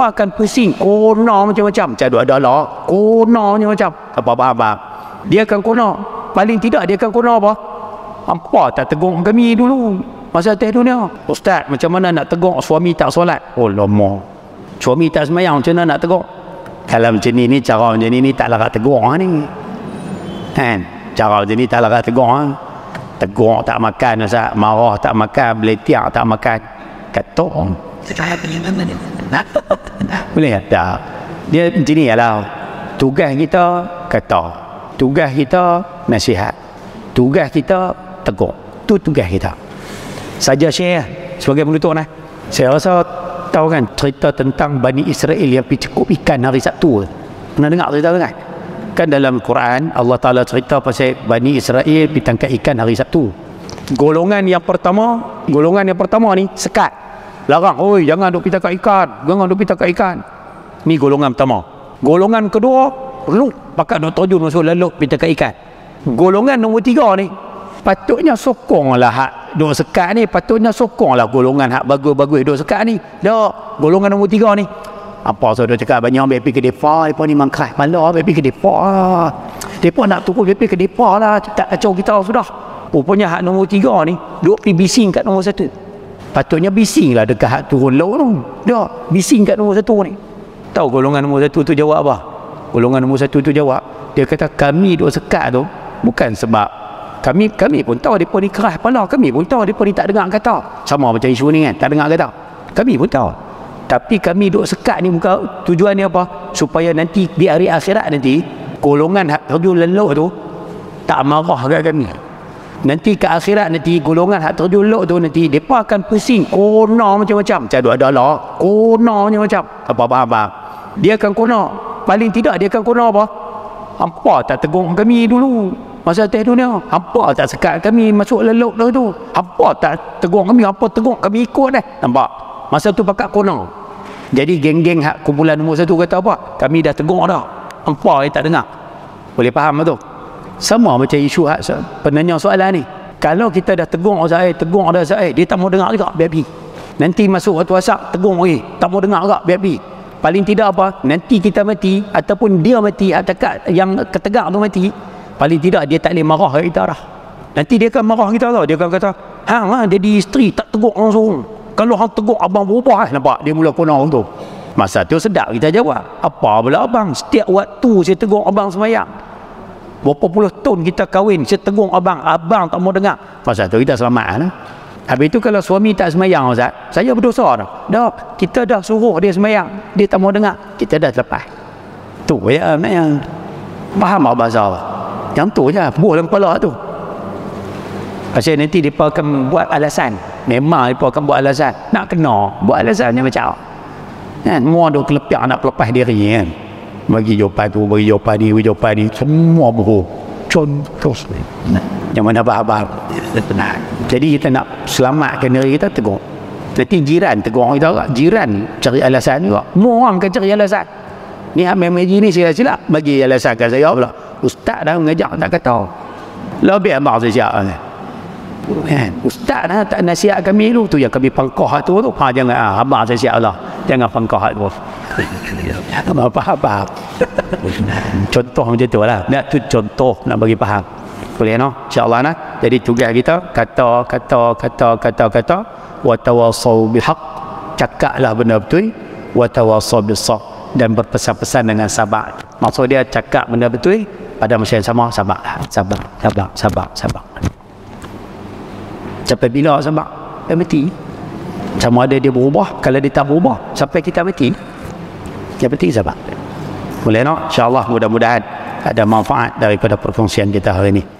Akan pusing Kona macam-macam. Macam ada lah. Kona macam-macam. Apa faham Dia akan kona Paling tidak dia akan kona apa? Apa tak tegur kami dulu. Masa atas dunia. Ustaz macam mana nak tegur suami tak solat? Oh lama. Suami tak semayang macam mana nak tegur? Kalau macam ni ni cara macam ni ni tak larat tegur ha, ni. Kan? Cara macam ni tak larat tegur ha. Tegur tak makan Ustaz. Marah tak makan. Beletiak tak makan Boleh tak? Dia macam ni lah. Tugas kita kata. Tugas kita nasihat. Tugas kita tegur. Itu tugas kita. Saja share sebagai penutup nah. Saya rasa tahu kan cerita tentang Bani Israel yang pergi cukup ikan hari Sabtu. Pernah dengar cerita tu kan? Kan dalam Quran Allah Ta'ala cerita pasal Bani Israel pergi tangkap ikan hari Sabtu. Golongan yang pertama, golongan yang pertama ni sekat larang. Oi jangan duk pita kat ikan. Jangan duk pita kat ikan. Ni golongan pertama. Golongan kedua lu pakat duk terjun masuk lalu pita kat ikan. Golongan nombor tiga ni patutnya sokonglah hak duk sekat ni. Patutnya sokonglah golongan hak bagus-bagus duk sekat ni. Dak golongan nombor tiga ni. Apa saudara cakap banyak ambil pergi ke depa depa ni mangkai malah ambil pergi ke depa. Depa nak ambil pergi ke depa lah. Tak kacau kita sudah. Rupanya hak nombor tiga ni duk pergi bising kat nombor satu patutnya bising lah dekat hak turun laut tu. Dah bising kat nombor satu ni. Tahu golongan nombor satu tu jawab apa? Golongan nombor satu tu jawab. Dia kata kami duk sekat tu bukan sebab kami kami pun tahu mereka ni keras kepala kami pun tahu mereka ni tak dengar kata. Sama macam isu ni kan tak dengar kata. Kami pun tahu. Tapi kami duk sekat ni muka tujuan ni apa? Supaya nanti di hari akhirat nanti golongan hak terjun leluh tu tak marah kat kami nanti ke akhirat nanti golongan hak terjun lok tu nanti mereka akan pusing kona macam-macam. Macam ada lah kona macam-macam. Apa apa apa? Dia akan kona. Paling tidak dia akan kona apa? Hampa tak tegur kami dulu masa atas dunia. Hampa tak sekat kami masuk lelok tu tu. Hampa tak tegur kami hampa tegur kami ikut dah. Nampak? Masa tu pakat kona. Jadi geng-geng hak kumpulan nombor satu kata apa? Kami dah tegur dah. Hampa yang tak dengar. Boleh faham tu sama macam isu hak penanya soalan ni. Kalau kita dah tegur Zaid tegur ada Zaid dia tak mau dengar juga biar pergi nanti masuk waktu asap tegur lagi tak mau dengar juga biar pergi paling tidak apa? Nanti kita mati ataupun dia mati atakat yang ketegak tu mati paling tidak dia tak boleh marah kita dah. Nanti dia akan marah kita tau. Dia akan kata ha, jadi isteri tak tegur langsung kalau hang tegur abang berubah eh, nampak? Dia mula kena tu. Masa tu sedap kita jawab. Apa pula abang? Setiap waktu saya tegur abang semayang berapa puluh tahun kita kahwin saya tegur abang abang tak mau dengar. Masa tu kita selamat lah habis itu kalau suami tak semayang Ustaz saya berdosa dah. Dah kita dah suruh dia semayang dia tak mau dengar kita dah lepas tu ya yang faham apa bahasa yang tu je buah dalam kepala tu. Pasal nanti dia akan buat alasan. Memang dia akan buat alasan. Nak kena buat alasan alasannya macam kan semua ada kelepiak nak pelepas diri kan bagi jawapan tu bagi jawapan ni bagi jawapan ni. Semua bohong. Contoh yang mana faham tenang. Jadi kita nak selamatkan diri kita tegur. Nanti jiran tegur kita juga jiran cari alasan juga. Semua orang akan cari alasan. Ni Hamil Meji ni sila silap bagi alasan kan saya pula. Ustaz dah mengajak tak kata. Lebih abang saya siap kan? Ustaz dah tak nasihat kami tu tu yang kami pangkah tu tu. Ha jangan ah, abang saya siap lah jangan pangkah tu apa apa contoh macam tu lah. Nak tu contoh nak bagi faham. Boleh no? Insyaallah nah. Jadi tugas kita kata kata kata kata kata wa tawasau bil haq cakaplah benda betul wa tawasau bis dan berpesan-pesan dengan sabar maksud dia cakap benda betul pada masa yang sama sabar sabar sabar sabar sabar sampai bila sabar dia mati. Sama ada dia berubah kalau dia tak berubah sampai kita mati yang penting sabar boleh no insyaallah mudah-mudahan ada manfaat daripada perkongsian kita hari ini